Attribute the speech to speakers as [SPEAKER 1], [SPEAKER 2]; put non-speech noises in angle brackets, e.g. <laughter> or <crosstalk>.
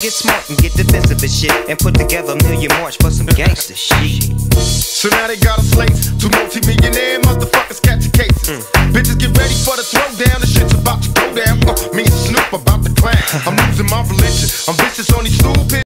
[SPEAKER 1] Get smart and get defensive and shit, and put together a million march for some gangster <laughs> shit.
[SPEAKER 2] So now they got a slate. Two multi-millionaire motherfuckers catching cases. Mm. Bitches get ready for the throwdown. The shit's about to go down. Uh, me and Snoop about to clash. <laughs> I'm losing my religion. I'm.